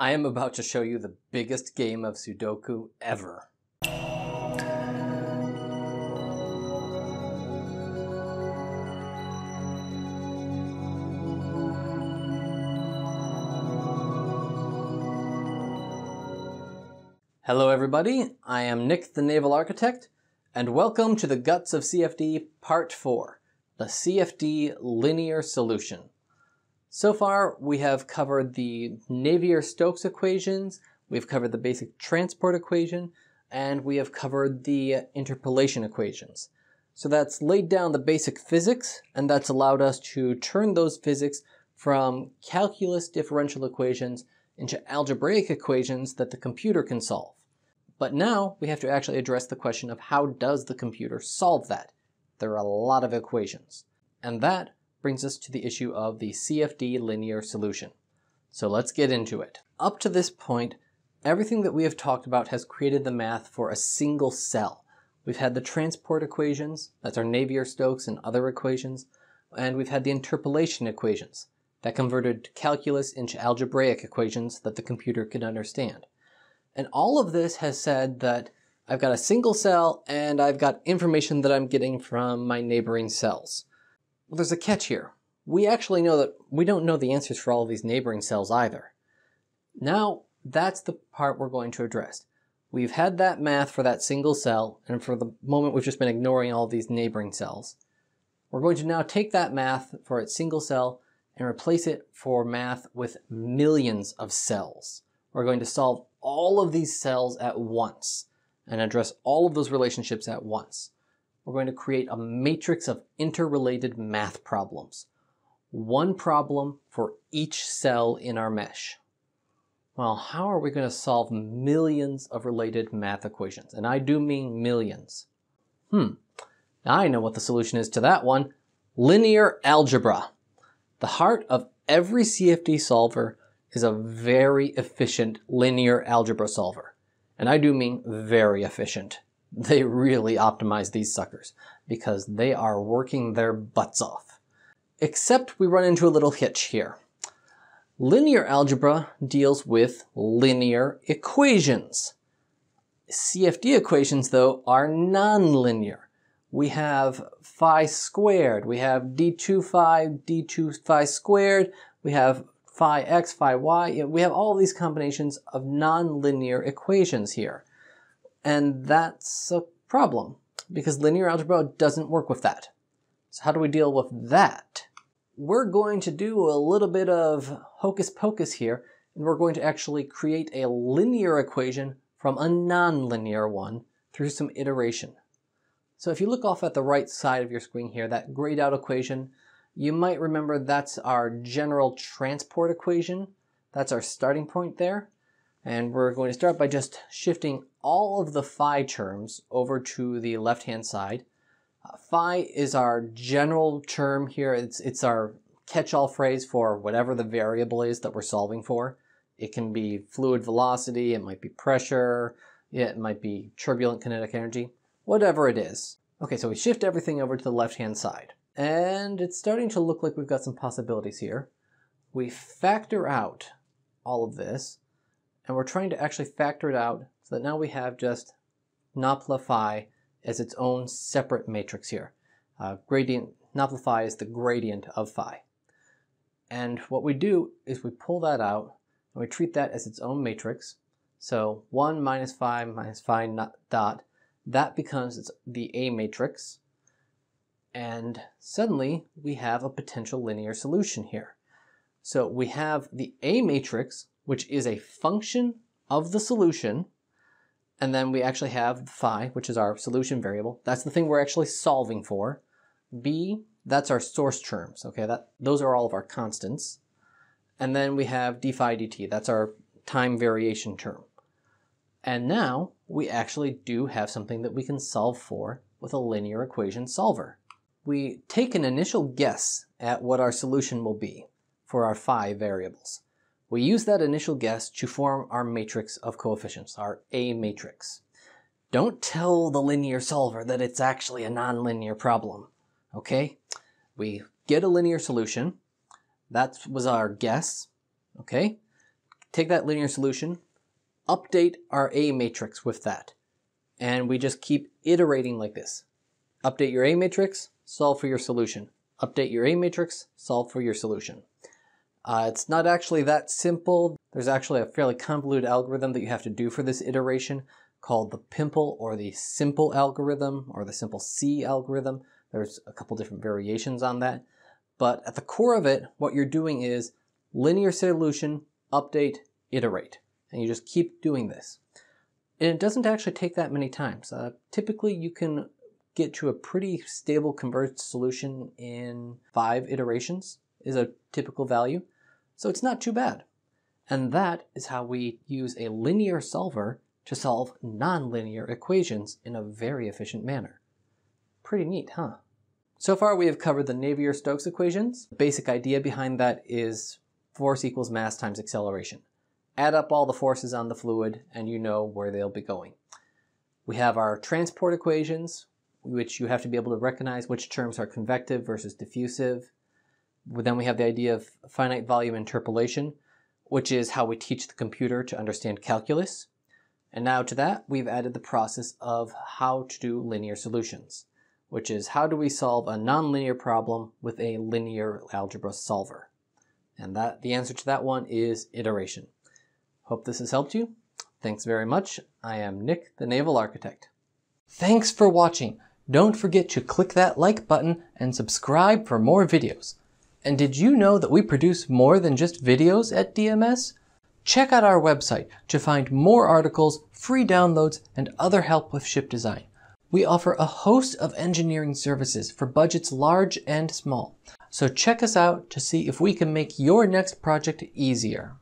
I am about to show you the biggest game of Sudoku ever. Hello everybody, I am Nick the Naval Architect, and welcome to the Guts of CFD Part 4, the CFD Linear Solution. So far, we have covered the Navier-Stokes equations, we've covered the basic transport equation, and we have covered the interpolation equations. So that's laid down the basic physics, and that's allowed us to turn those physics from calculus differential equations into algebraic equations that the computer can solve. But now we have to actually address the question of how does the computer solve that? There are a lot of equations. And that brings us to the issue of the CFD linear solution. So let's get into it. Up to this point, everything that we have talked about has created the math for a single cell. We've had the transport equations, that's our Navier-Stokes and other equations, and we've had the interpolation equations that converted calculus into algebraic equations that the computer could understand. And all of this has said that I've got a single cell and I've got information that I'm getting from my neighboring cells. Well, there's a catch here. We actually know that we don't know the answers for all of these neighboring cells either. Now, that's the part we're going to address. We've had that math for that single cell, and for the moment we've just been ignoring all these neighboring cells. We're going to now take that math for its single cell and replace it for math with millions of cells. We're going to solve all of these cells at once and address all of those relationships at once we're going to create a matrix of interrelated math problems. One problem for each cell in our mesh. Well, how are we going to solve millions of related math equations? And I do mean millions. Hmm, now I know what the solution is to that one. Linear algebra. The heart of every CFD solver is a very efficient linear algebra solver. And I do mean very efficient they really optimize these suckers because they are working their butts off. Except we run into a little hitch here. Linear algebra deals with linear equations. CFD equations, though, are nonlinear. We have phi squared, we have d2 phi, d2 phi squared, we have phi x, phi y. We have all these combinations of nonlinear equations here. And that's a problem because linear algebra doesn't work with that. So how do we deal with that? We're going to do a little bit of hocus pocus here, and we're going to actually create a linear equation from a nonlinear one through some iteration. So if you look off at the right side of your screen here, that grayed out equation, you might remember that's our general transport equation. That's our starting point there. And we're going to start by just shifting all of the phi terms over to the left-hand side. Uh, phi is our general term here. It's, it's our catch-all phrase for whatever the variable is that we're solving for. It can be fluid velocity, it might be pressure, it might be turbulent kinetic energy, whatever it is. Okay, so we shift everything over to the left-hand side. And it's starting to look like we've got some possibilities here. We factor out all of this, and we're trying to actually factor it out so that now we have just phi as its own separate matrix here. Uh, gradient, phi is the gradient of phi. And what we do is we pull that out and we treat that as its own matrix. So 1 minus phi minus phi dot, that becomes the A matrix. And suddenly we have a potential linear solution here. So we have the A matrix which is a function of the solution. And then we actually have phi, which is our solution variable. That's the thing we're actually solving for. B, that's our source terms. Okay, that those are all of our constants. And then we have d phi dt. That's our time variation term. And now we actually do have something that we can solve for with a linear equation solver. We take an initial guess at what our solution will be for our phi variables. We use that initial guess to form our matrix of coefficients, our A matrix. Don't tell the linear solver that it's actually a nonlinear problem, okay? We get a linear solution. That was our guess, okay? take that linear solution, update our A matrix with that. And we just keep iterating like this. Update your A matrix, solve for your solution. Update your A matrix, solve for your solution. Uh, it's not actually that simple. There's actually a fairly convoluted algorithm that you have to do for this iteration called the Pimple or the simple algorithm or the SIMPLEC algorithm. There's a couple different variations on that. But at the core of it, what you're doing is linear solution, update, iterate. And you just keep doing this. And it doesn't actually take that many times. Uh, typically, you can get to a pretty stable converged solution in five iterations is a typical value. So it's not too bad. And that is how we use a linear solver to solve nonlinear equations in a very efficient manner. Pretty neat, huh? So far we have covered the Navier-Stokes equations. The basic idea behind that is force equals mass times acceleration. Add up all the forces on the fluid and you know where they'll be going. We have our transport equations, which you have to be able to recognize which terms are convective versus diffusive. Then we have the idea of finite volume interpolation, which is how we teach the computer to understand calculus. And now to that, we've added the process of how to do linear solutions, which is how do we solve a nonlinear problem with a linear algebra solver. And that the answer to that one is iteration. Hope this has helped you. Thanks very much. I am Nick, the Naval Architect. Thanks for watching. Don't forget to click that like button and subscribe for more videos. And did you know that we produce more than just videos at DMS? Check out our website to find more articles, free downloads, and other help with ship design. We offer a host of engineering services for budgets large and small. So check us out to see if we can make your next project easier.